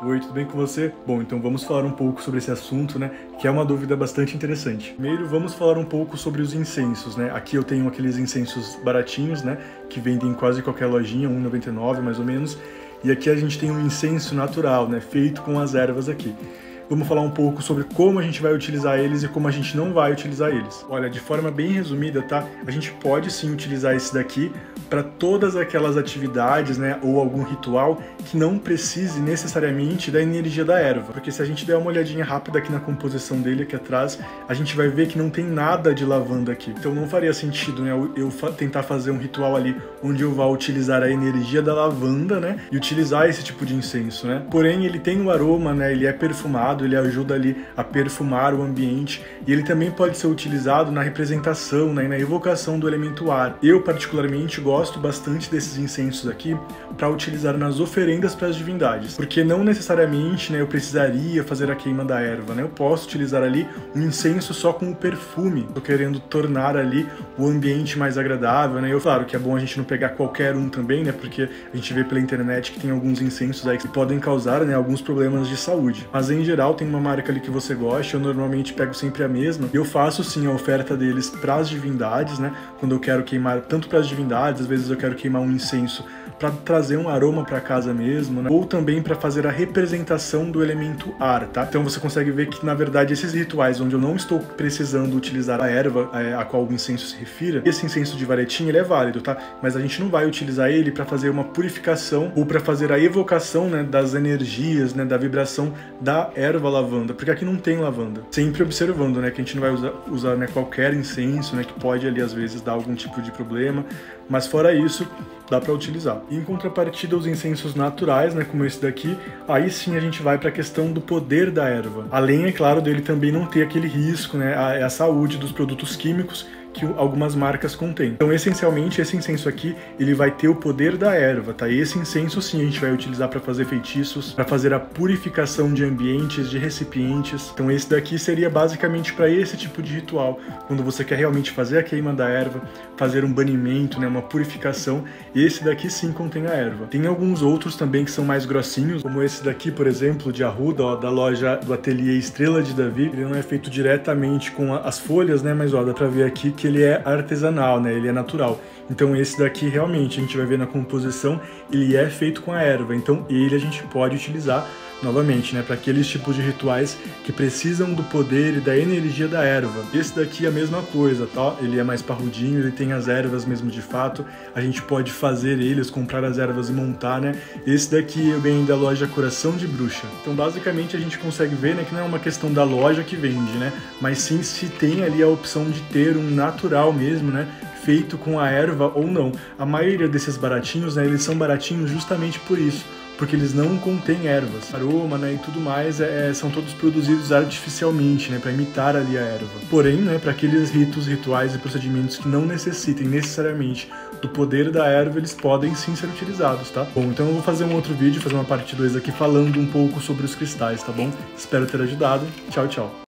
Oi, tudo bem com você? Bom, então vamos falar um pouco sobre esse assunto, né? Que é uma dúvida bastante interessante. Primeiro, vamos falar um pouco sobre os incensos, né? Aqui eu tenho aqueles incensos baratinhos, né? Que vendem em quase qualquer lojinha, 1,99 mais ou menos. E aqui a gente tem um incenso natural, né? Feito com as ervas aqui vamos falar um pouco sobre como a gente vai utilizar eles e como a gente não vai utilizar eles. Olha, de forma bem resumida, tá? A gente pode sim utilizar esse daqui para todas aquelas atividades, né, ou algum ritual que não precise necessariamente da energia da erva. Porque se a gente der uma olhadinha rápida aqui na composição dele aqui atrás, a gente vai ver que não tem nada de lavanda aqui. Então não faria sentido, né, eu, tentar fazer um ritual ali onde eu vá utilizar a energia da lavanda, né, e utilizar esse tipo de incenso, né? Porém, ele tem o aroma, né, ele é perfumado ele ajuda ali a perfumar o ambiente e ele também pode ser utilizado na representação né, na evocação do elemento ar. Eu, particularmente, gosto bastante desses incensos aqui para utilizar nas oferendas para as divindades, porque não necessariamente né, eu precisaria fazer a queima da erva, né? eu posso utilizar ali um incenso só com o perfume, estou querendo tornar ali o ambiente mais agradável. Né? Eu, claro que é bom a gente não pegar qualquer um também, né? porque a gente vê pela internet que tem alguns incensos aí que podem causar né, alguns problemas de saúde, mas em geral tem uma marca ali que você gosta, eu normalmente pego sempre a mesma. Eu faço sim a oferta deles para as divindades, né? Quando eu quero queimar tanto para as divindades, às vezes eu quero queimar um incenso para trazer um aroma para casa mesmo, né? ou também para fazer a representação do elemento ar, tá? Então você consegue ver que na verdade esses rituais onde eu não estou precisando utilizar a erva é, a qual o incenso se refira, esse incenso de varetinha ele é válido, tá? Mas a gente não vai utilizar ele para fazer uma purificação ou para fazer a evocação, né, das energias, né, da vibração da erva lavanda, porque aqui não tem lavanda. Sempre observando, né, que a gente não vai usar, usar né, qualquer incenso, né, que pode ali às vezes dar algum tipo de problema, mas fora isso, dá para utilizar. Em contrapartida, os incensos naturais, né, como esse daqui, aí sim a gente vai para a questão do poder da erva. Além, é claro, dele também não ter aquele risco, né, a, a saúde dos produtos químicos que algumas marcas contêm. Então, essencialmente, esse incenso aqui, ele vai ter o poder da erva, tá? E esse incenso, sim, a gente vai utilizar para fazer feitiços, para fazer a purificação de ambientes, de recipientes. Então, esse daqui seria basicamente para esse tipo de ritual, quando você quer realmente fazer a queima da erva, fazer um banimento, né, uma purificação. Esse daqui, sim, contém a erva. Tem alguns outros também que são mais grossinhos, como esse daqui, por exemplo, de Arruda, ó, da loja do ateliê Estrela de Davi. Ele não é feito diretamente com as folhas, né, mas ó, dá para ver aqui que ele é artesanal, né? Ele é natural. Então esse daqui realmente a gente vai ver na composição, ele é feito com a erva. Então ele a gente pode utilizar novamente, né, para aqueles tipos de rituais que precisam do poder e da energia da erva. Esse daqui é a mesma coisa, tá? Ele é mais parrudinho, ele tem as ervas mesmo de fato. A gente pode fazer eles, comprar as ervas e montar, né? Esse daqui eu ganhei da loja Coração de Bruxa. Então, basicamente, a gente consegue ver, né, que não é uma questão da loja que vende, né? Mas sim se tem ali a opção de ter um natural mesmo, né? Feito com a erva ou não. A maioria desses baratinhos, né, eles são baratinhos justamente por isso porque eles não contêm ervas. Aroma, né, e tudo mais é, é são todos produzidos artificialmente, né, para imitar ali a erva. Porém, né, para aqueles ritos, rituais e procedimentos que não necessitem necessariamente do poder da erva, eles podem sim ser utilizados, tá? Bom, então eu vou fazer um outro vídeo, fazer uma parte 2 aqui falando um pouco sobre os cristais, tá bom? Espero ter ajudado. Tchau, tchau.